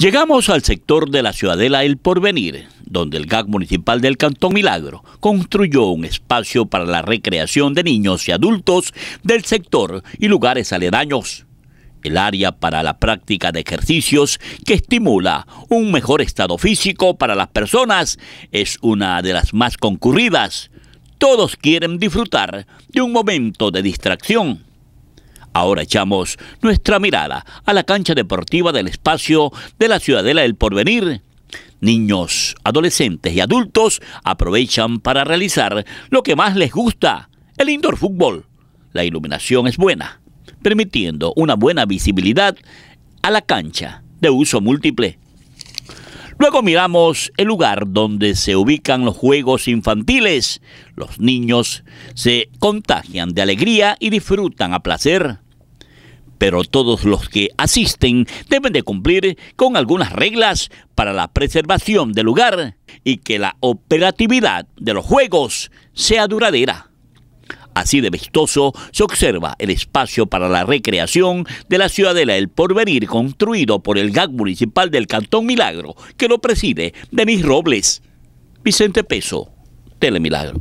Llegamos al sector de la Ciudadela El Porvenir, donde el GAC municipal del Cantón Milagro construyó un espacio para la recreación de niños y adultos del sector y lugares aledaños. El área para la práctica de ejercicios que estimula un mejor estado físico para las personas es una de las más concurridas. Todos quieren disfrutar de un momento de distracción. Ahora echamos nuestra mirada a la cancha deportiva del espacio de la Ciudadela del Porvenir. Niños, adolescentes y adultos aprovechan para realizar lo que más les gusta, el indoor fútbol. La iluminación es buena, permitiendo una buena visibilidad a la cancha de uso múltiple. Luego miramos el lugar donde se ubican los juegos infantiles. Los niños se contagian de alegría y disfrutan a placer. Pero todos los que asisten deben de cumplir con algunas reglas para la preservación del lugar y que la operatividad de los juegos sea duradera. Así de vistoso se observa el espacio para la recreación de la Ciudadela El Porvenir construido por el GAC municipal del Cantón Milagro, que lo preside Denis Robles. Vicente Peso, Telemilagro.